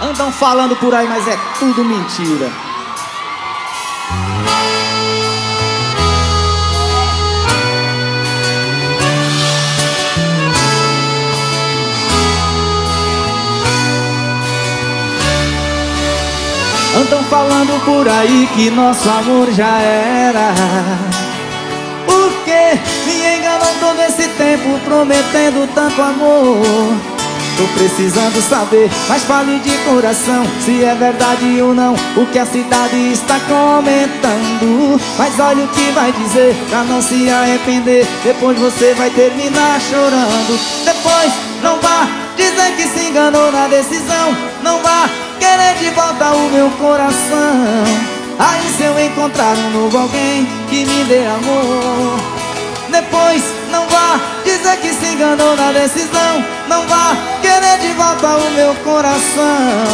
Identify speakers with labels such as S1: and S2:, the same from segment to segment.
S1: Andam falando por aí, mas é tudo mentira. Andam falando por aí que nosso amor já era. Por que me enganou todo esse tempo prometendo tanto amor? Tô precisando saber, mas fale de coração Se é verdade ou não O que a cidade está comentando. Mas olha o que vai dizer Pra não se arrepender Depois você vai terminar chorando. Depois não vá dizer que se enganou na decisão Não vá querer de volta o meu coração. Aí se eu encontrar um novo alguém Que me dê amor. Depois não vá dizer que se enganou na decisão Não vá querer de volta o meu coração.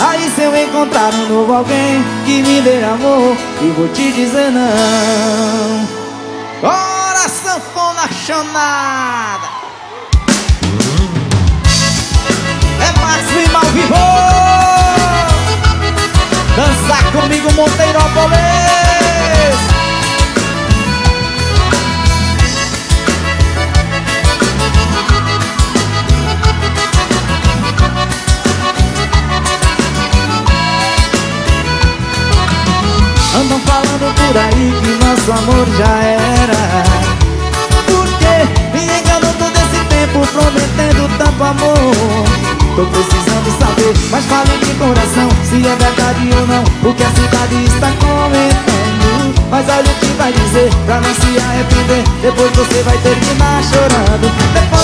S1: Aí se eu encontrar um novo alguém que me dê amor Eu vou te dizer não. Ora, sanfona chamada. É Máximo ao vivo. Dançar comigo Monteirópolis Andam falando por aí que nosso amor já era. Por que me enganou todo esse tempo prometendo tanto amor? Tô precisando saber, mas fale de coração Se é verdade ou não, o que a cidade está comentando. Mas olha o que vai dizer, pra não se arrepender Depois você vai terminar chorando. Depois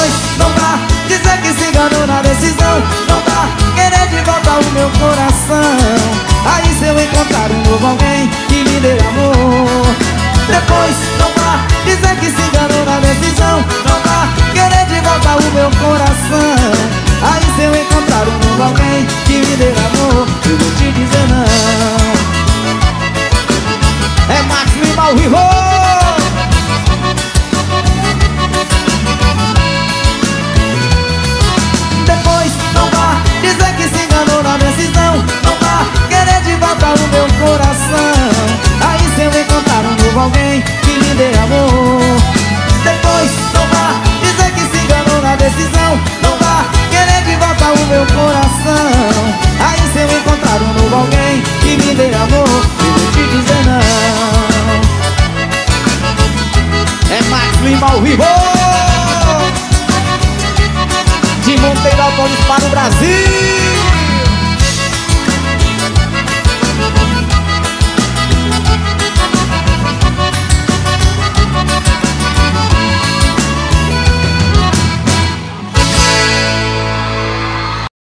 S1: e vou De Monteiro Alto para o Brasil